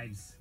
lives.